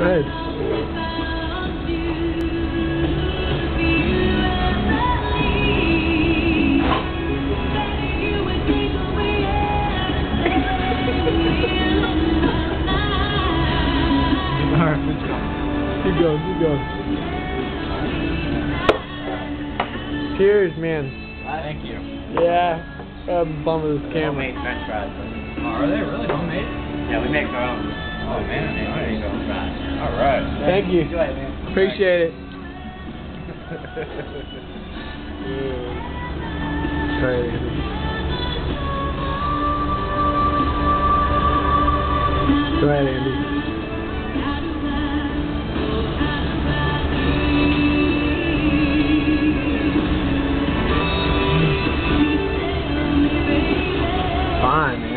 Nice. Keep going, keep going. Cheers, man. Thank you. Yeah. Uh, bummer this They're camera. Homemade french fries. Oh, are they really homemade? Yeah, we make our own. Oh, man, there you go. All right. Thank you. Enjoy it, man. Appreciate it. Crazy. Go ahead, Andy. Fine.